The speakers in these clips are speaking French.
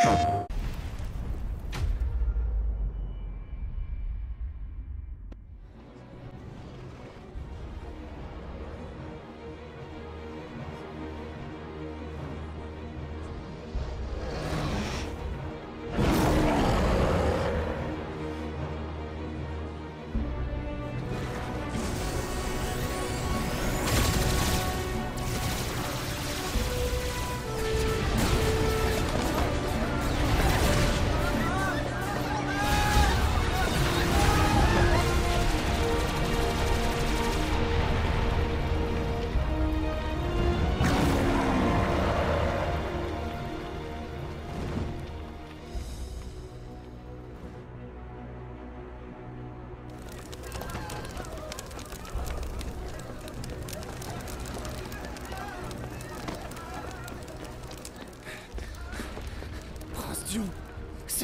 Prince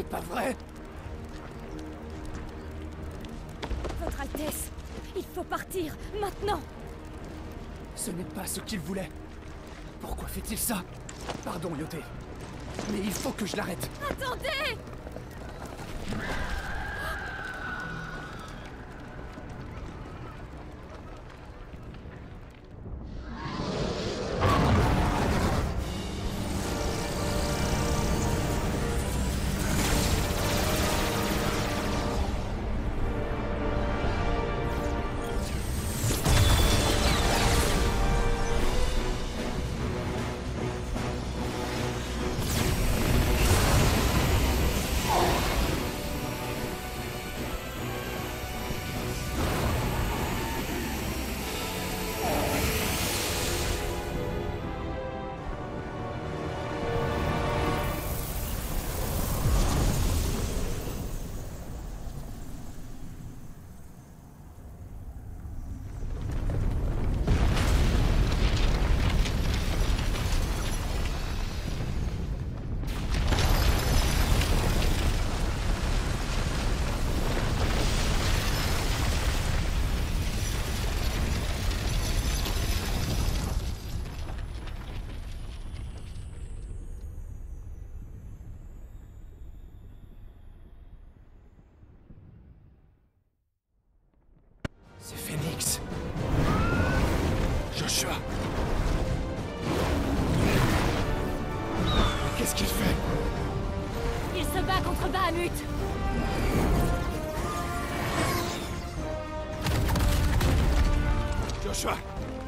c'est pas vrai Votre Altesse, il faut partir, maintenant Ce n'est pas ce qu'il voulait. Pourquoi fait-il ça? Pardon, Yoté. Mais il faut que je l'arrête. Attendez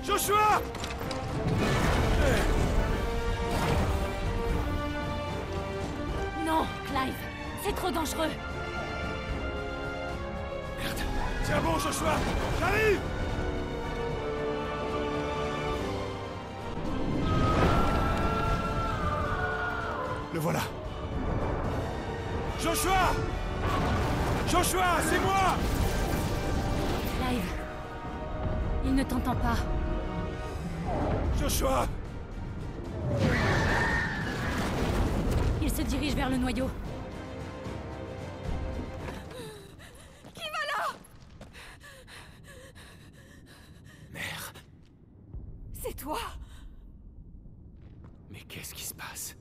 Joshua! Non, Clive, c'est trop dangereux. Merde Tiens bon, Joshua J'arrive! Le voilà. Joshua! Joshua, c'est moi! Clive, il ne t'entend pas. Joshua Il se dirige vers le noyau. Mère, C'est toi mais qu'est-ce qui se passe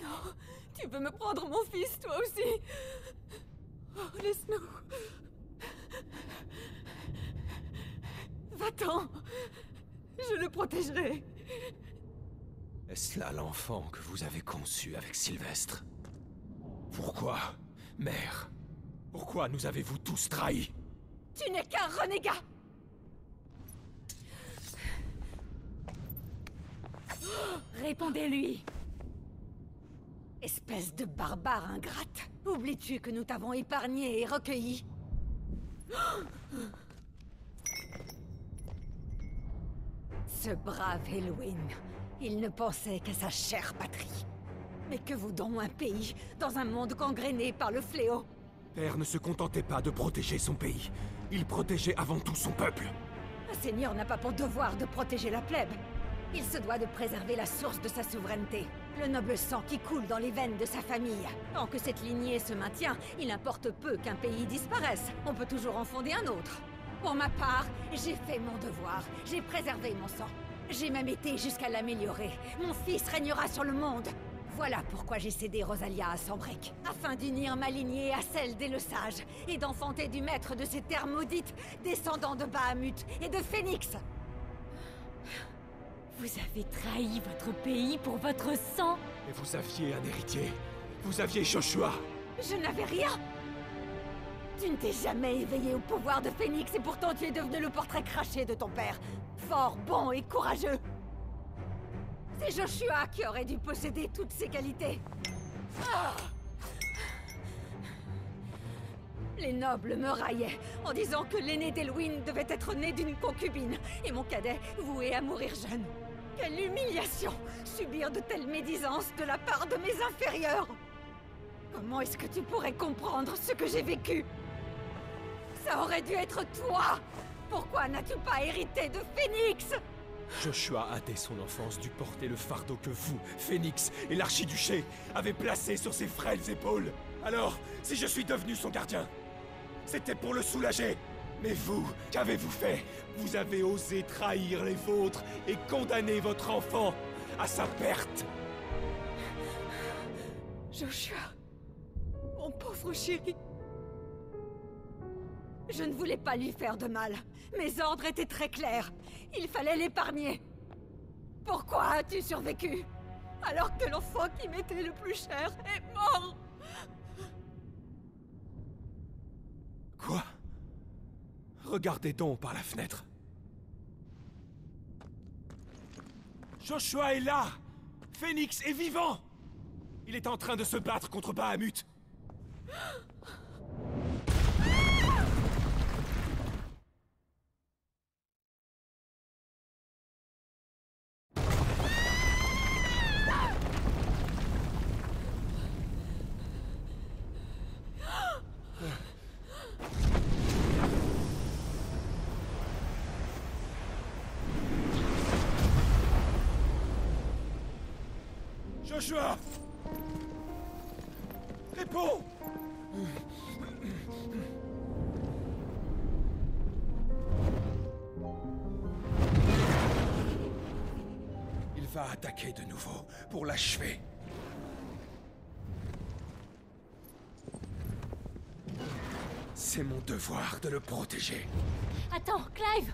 Non, tu veux me prendre mon fils, toi aussi Oh, laisse-nous Va-t'en Je le protégerai Est-ce là l'enfant que vous avez conçu avec Sylvestre Pourquoi, mère Pourquoi nous avez-vous tous trahis? Tu n'es qu'un renégat! Répondez-lui! Espèce de barbare ingrate! Oublies-tu que nous t'avons épargné et recueilli? Ce brave Elwyn, il ne pensait qu'à sa chère patrie. Mais que vaut donc un pays dans un monde gangréné par le fléau? Père ne se contentait pas de protéger son pays. Il protégeait avant tout son peuple. Un seigneur n'a pas pour devoir de protéger la plèbe. Il se doit de préserver la source de sa souveraineté, le noble sang qui coule dans les veines de sa famille. Tant que cette lignée se maintient, il importe peu qu'un pays disparaisse. On peut toujours en fonder un autre. Pour ma part, j'ai fait mon devoir. J'ai préservé mon sang. J'ai même été jusqu'à l'améliorer. Mon fils régnera sur le monde. Voilà pourquoi j'ai cédé Rosalia à Sambrek, afin d'unir ma lignée à celle des Le Sages, et d'enfanter du maître de ces terres maudites, descendant de Bahamut et de Phénix Vous avez trahi votre pays pour votre sang Et vous aviez un héritier. Vous aviez Joshua. Je n'avais rien Tu ne t'es jamais éveillé au pouvoir de Phénix et pourtant tu es devenu le portrait craché de ton père. Fort, bon et courageux. C'est Joshua qui aurait dû posséder toutes ces qualités. Ah Les nobles me raillaient en disant que l'aîné d'Elwyn devait être né d'une concubine. Et mon cadet voué à mourir jeune. Quelle humiliation Subir de telles médisances de la part de mes inférieurs. Comment est-ce que tu pourrais comprendre ce que j'ai vécu? Ça aurait dû être toi. Pourquoi n'as-tu pas hérité de Phénix? Joshua a dès son enfance dû porter le fardeau que vous, Phénix et l'archiduché, avez placé sur ses frêles épaules. Alors, si je suis devenu son gardien, c'était pour le soulager. Mais vous, qu'avez-vous fait? Vous avez osé trahir les vôtres et condamner votre enfant à sa perte. Joshua, mon pauvre chéri. Je ne voulais pas lui faire de mal. Mes ordres étaient très clairs. Il fallait l'épargner. Pourquoi as-tu survécu? Alors que l'enfant qui m'était le plus cher est mort Quoi? Regardez donc par la fenêtre. Joshua est là Phoenix est vivant Il est en train de se battre contre Bahamut C'est mon devoir de le protéger. Attends, Clive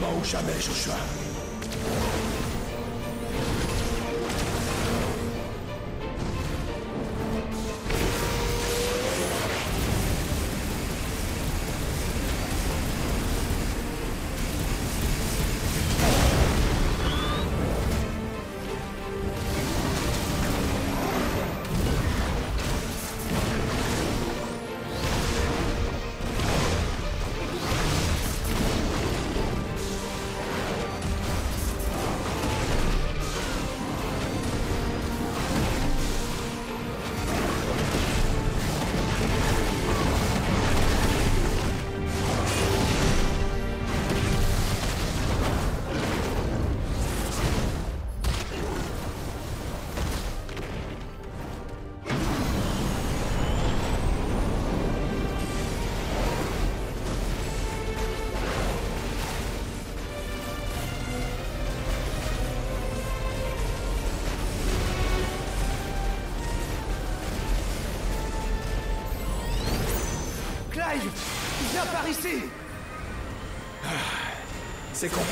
C'est le moment ou par ici C'est compris.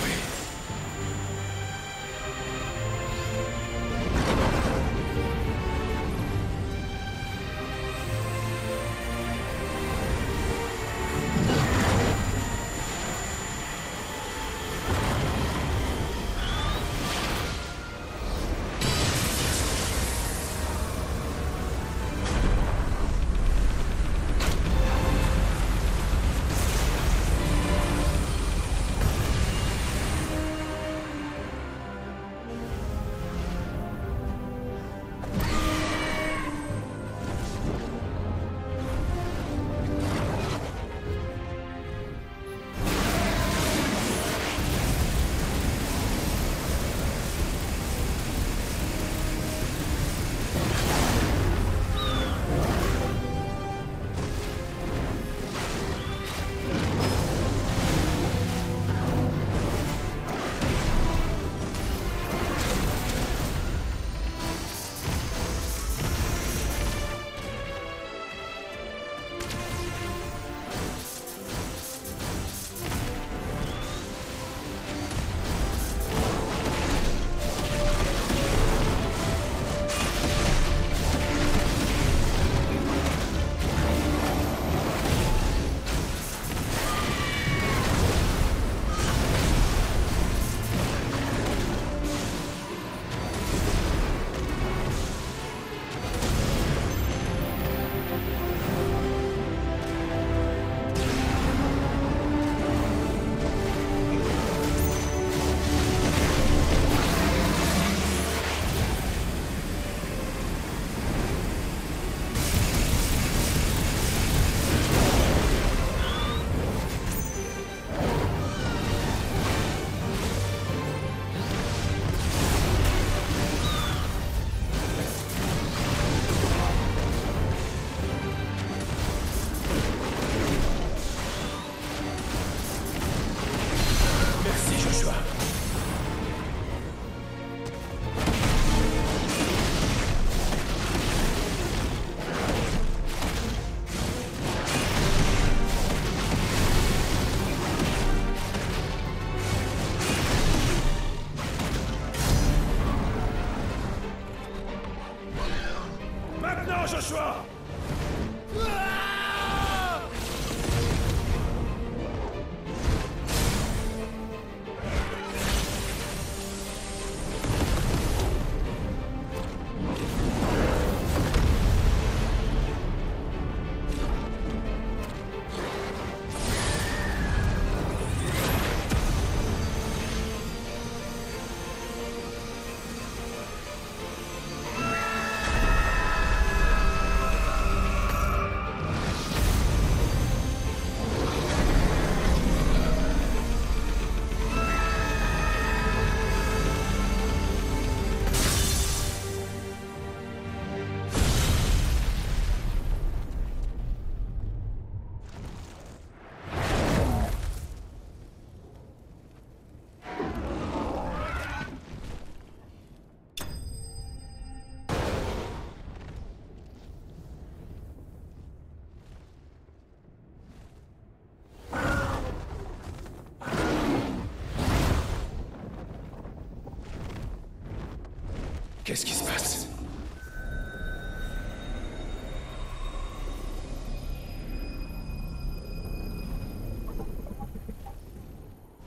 Qu'est-ce qui se passe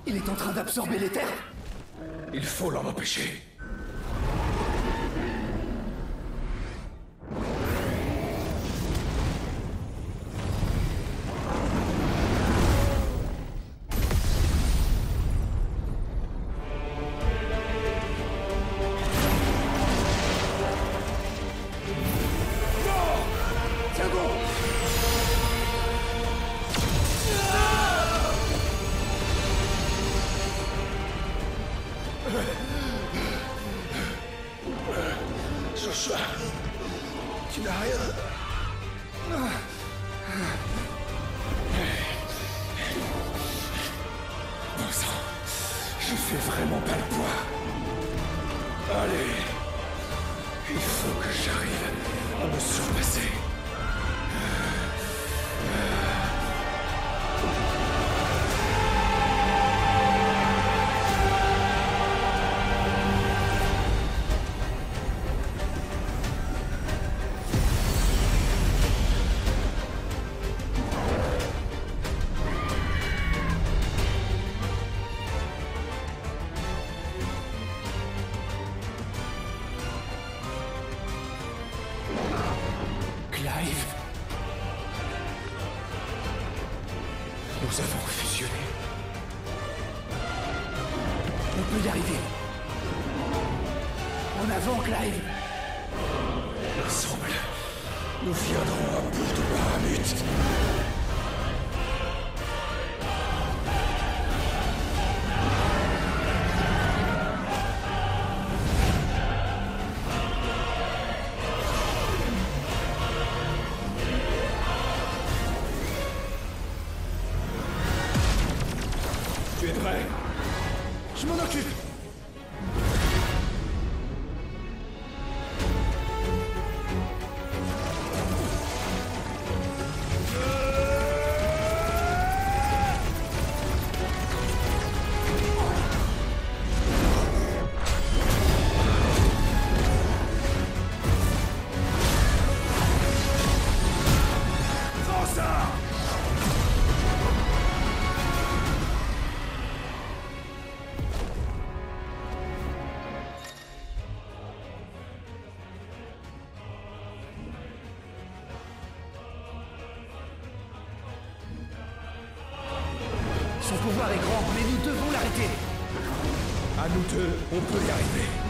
Il est en train d'absorber l'éther Il faut l'en empêcher. Son pouvoir est grand, mais nous devons l'arrêter À nous deux, on peut y arriver.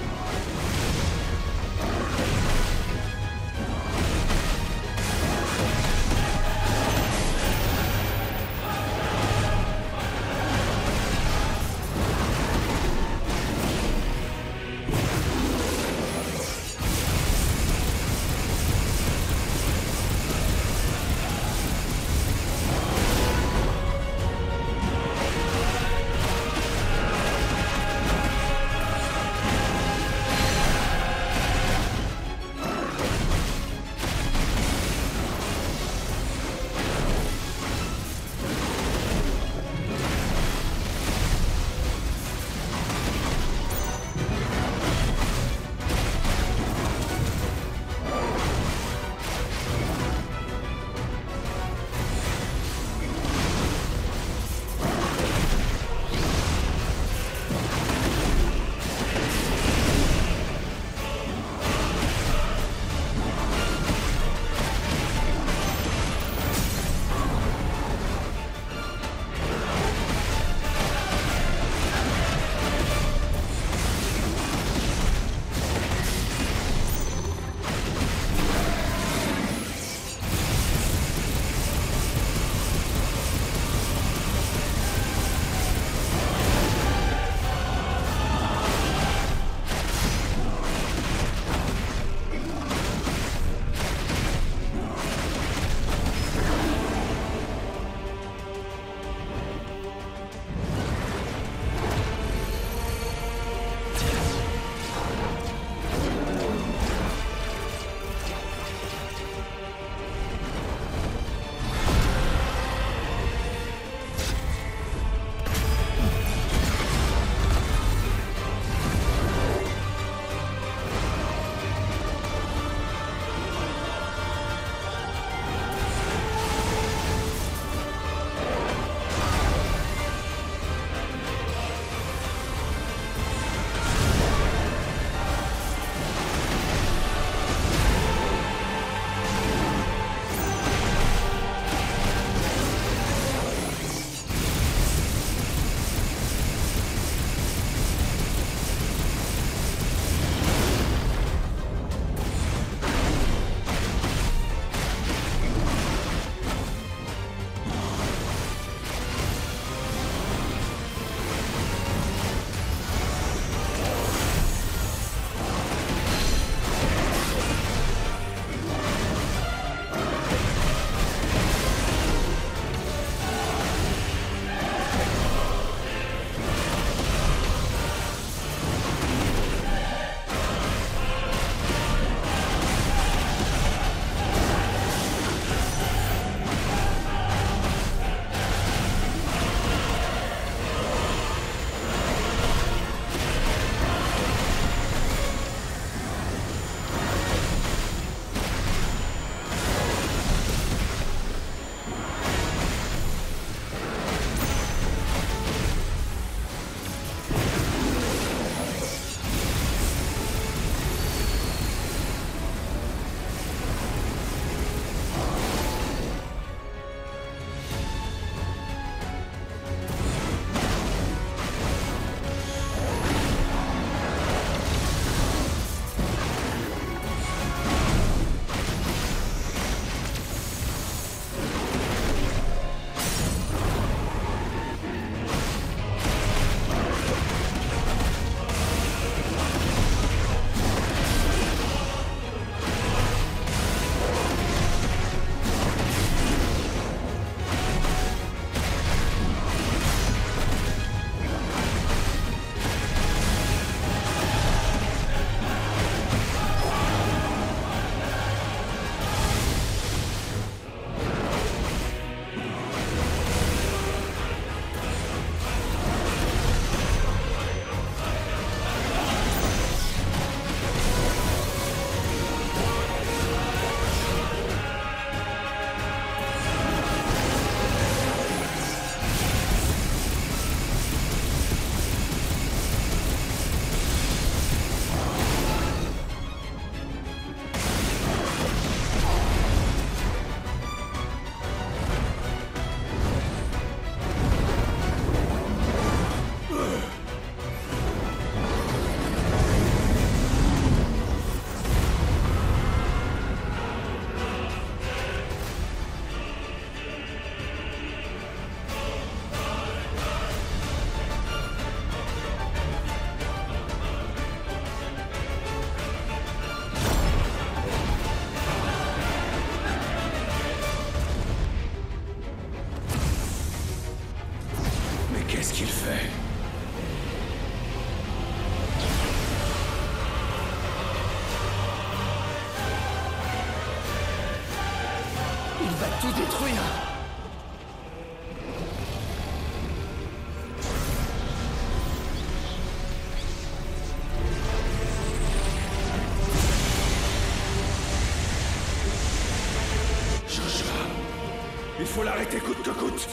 Il faut l'arrêter coûte que coûte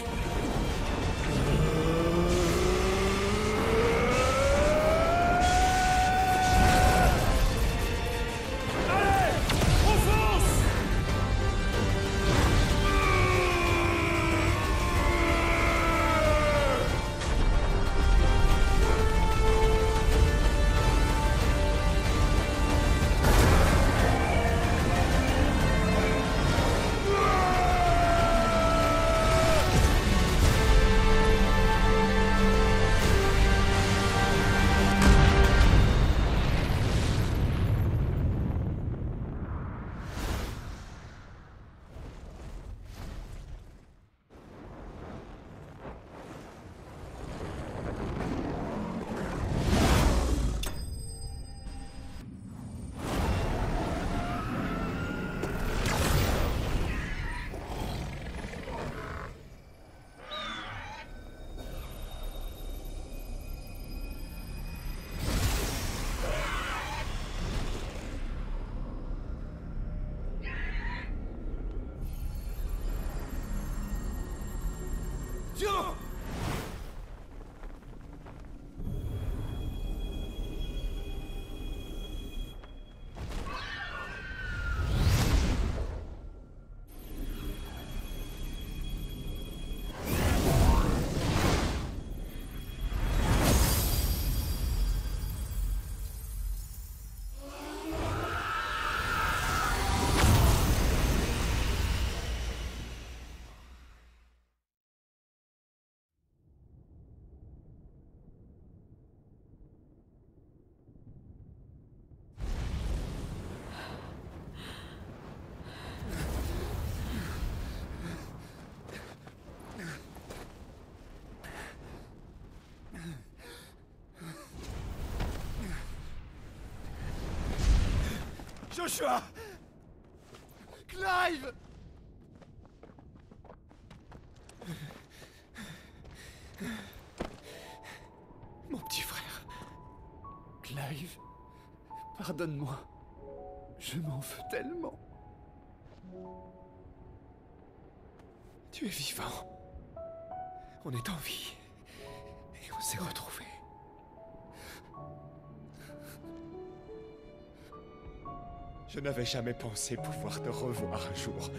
Joshua Clive Mon petit frère. Clive, pardonne-moi. Je m'en veux tellement. Tu es vivant. On est en vie. Et on s'est retrouvés. Je n'avais jamais pensé pouvoir te revoir un jour.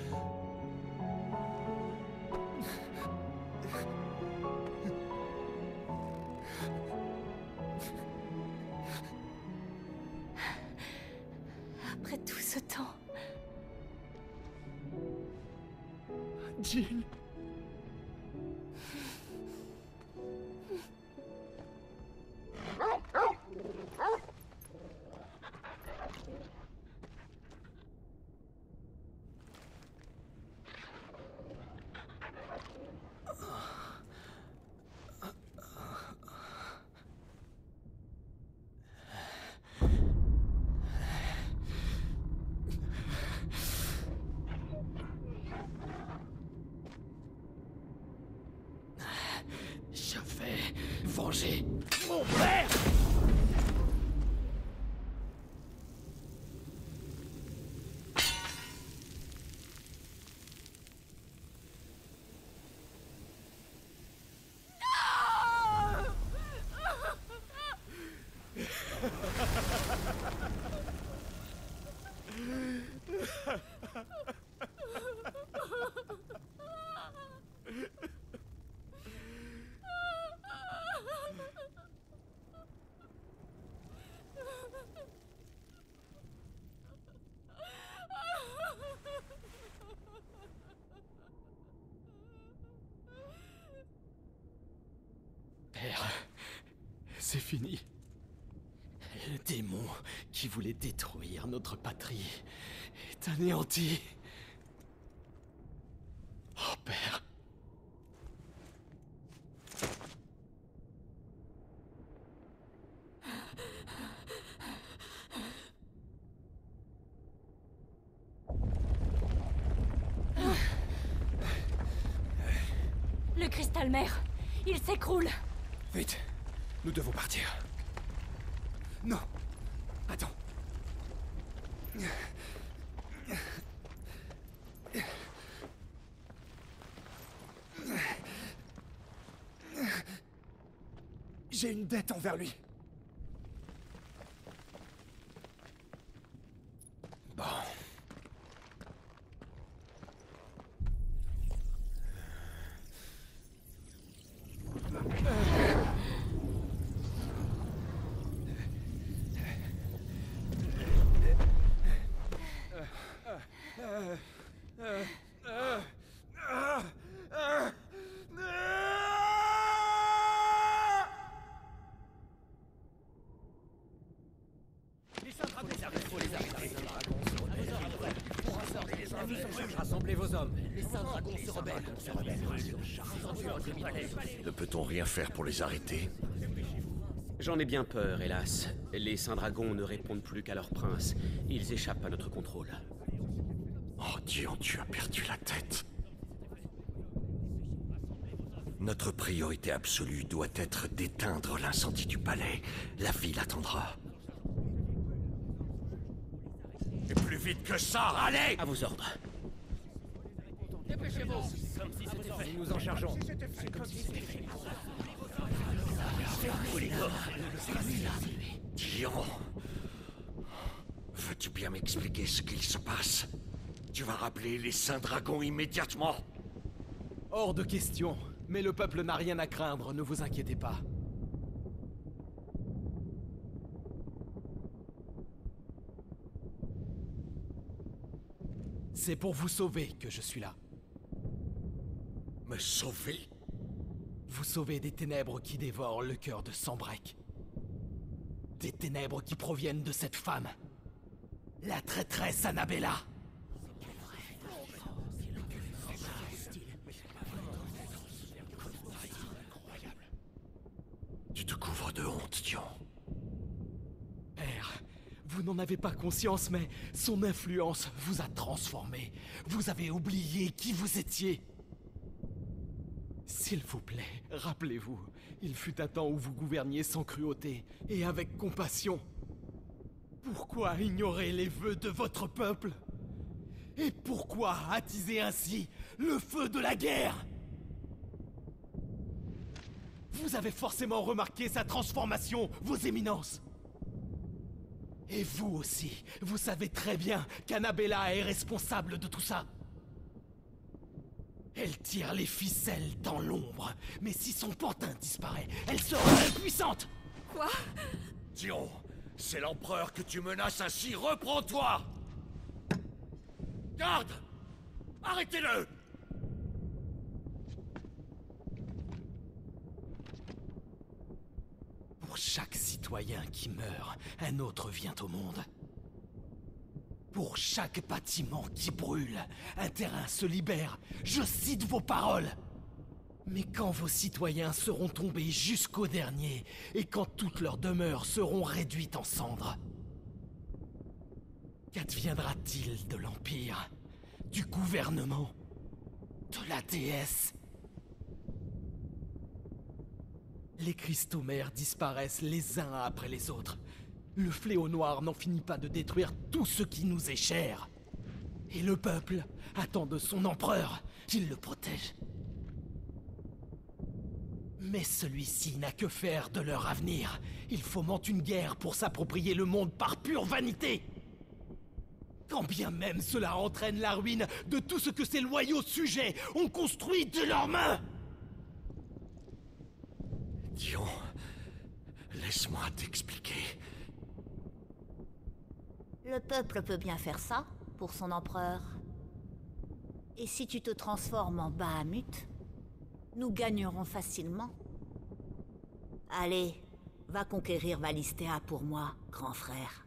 Venger mon C'est fini. Le démon qui voulait détruire notre patrie est anéanti. Oh père. Le cristal mer, il s'écroule. Vite nous devons partir. Non, attends. J'ai une dette envers lui. Bon. Rassemblez vos hommes. Les saints dragons se rebellent. Ne peut-on rien faire pour les arrêter J'en ai bien peur, hélas. Les saints dragons ne répondent plus qu'à leur prince. Ils échappent à notre contrôle. Oh Dion, tu as perdu la tête. Notre priorité absolue doit être d'éteindre l'incendie du palais. La ville attendra. Et plus vite que ça, allez À vos ordres. Nous nous en chargeons. Dion Veux-tu bien m'expliquer ce qu'il se passe? Tu vas rappeler les saints dragons immédiatement Hors de question. Mais le peuple n'a rien à craindre, ne vous inquiétez pas. C'est pour vous sauver que je suis là. Me sauver? Vous sauver des ténèbres qui dévorent le cœur de Sambrek. Des ténèbres qui proviennent de cette femme. La traîtresse Annabella. Tu te couvres de honte, Dion. Père, vous n'en avez pas conscience, mais son influence vous a transformé. Vous avez oublié qui vous étiez. S'il vous plaît, rappelez-vous, il fut un temps où vous gouverniez sans cruauté et avec compassion. Pourquoi ignorer les vœux de votre peuple? Et pourquoi attiser ainsi le feu de la guerre? Vous avez forcément remarqué sa transformation, vos éminences. Et vous aussi, vous savez très bien qu'Annabella est responsable de tout ça. Elle tire les ficelles dans l'ombre, mais si son pantin disparaît, elle sera impuissante. Quoi? Dion, c'est l'empereur que tu menaces ainsi, reprends-toi. Garde. Arrêtez-le. Pour chaque citoyen qui meurt, un autre vient au monde. Pour chaque bâtiment qui brûle, un terrain se libère. Je cite vos paroles. Mais quand vos citoyens seront tombés jusqu'au dernier, et quand toutes leurs demeures seront réduites en cendres, qu'adviendra-t-il de l'Empire Du gouvernement De la déesse? Les cristaux mères disparaissent les uns après les autres. Le fléau noir n'en finit pas de détruire tout ce qui nous est cher. Et le peuple attend de son empereur qu'il le protège. Mais celui-ci n'a que faire de leur avenir. Il fomente une guerre pour s'approprier le monde par pure vanité. Quand bien même cela entraîne la ruine de tout ce que ces loyaux sujets ont construit de leurs mains. Dion, laisse-moi t'expliquer. Le peuple peut bien faire ça pour son empereur. Et si tu te transformes en Bahamut, nous gagnerons facilement. Allez, va conquérir Valistea pour moi, grand frère.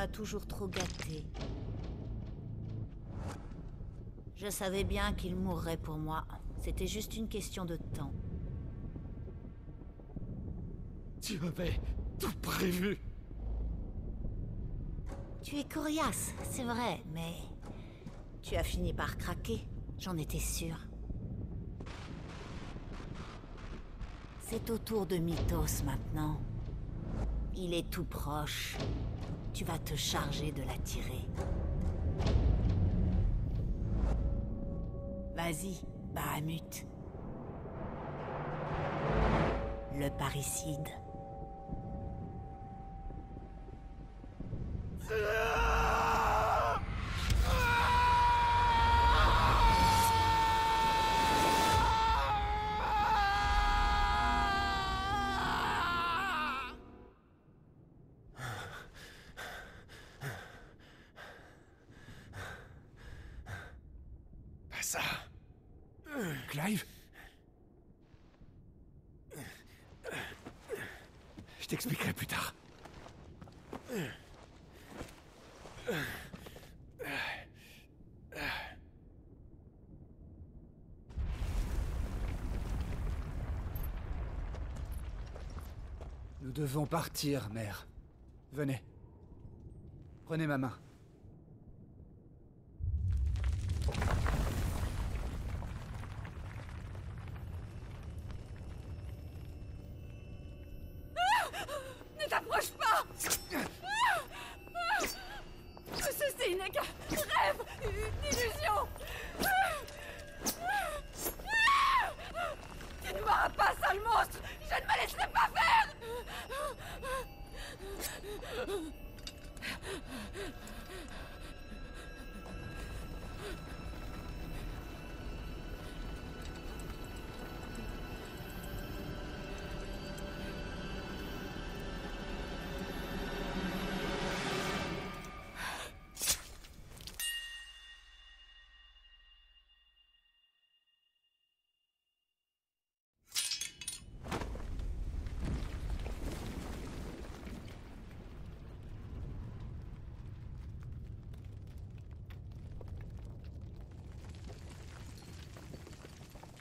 M'a toujours trop gâté. Je savais bien qu'il mourrait pour moi. C'était juste une question de temps. Tu avais tout prévu. Tu es coriace, c'est vrai, mais... Tu as fini par craquer, j'en étais sûre. C'est au tour de Mythos maintenant. Il est tout proche. Tu vas te charger de l'attirer. Vas-y, Bahamut. Le parricide. Pas ça. Clive Je t'expliquerai plus tard. Nous devons partir, mère. Venez. Prenez ma main.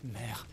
Mère.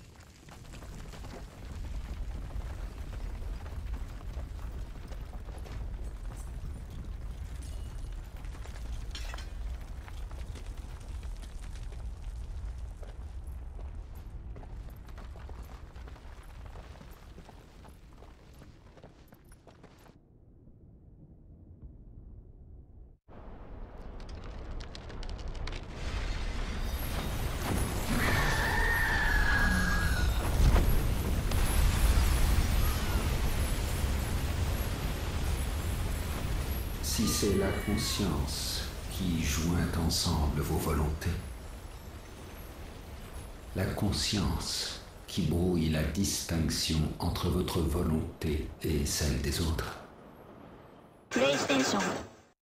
Si c'est la conscience qui joint ensemble vos volontés, la conscience qui brouille la distinction entre votre volonté et celle des autres,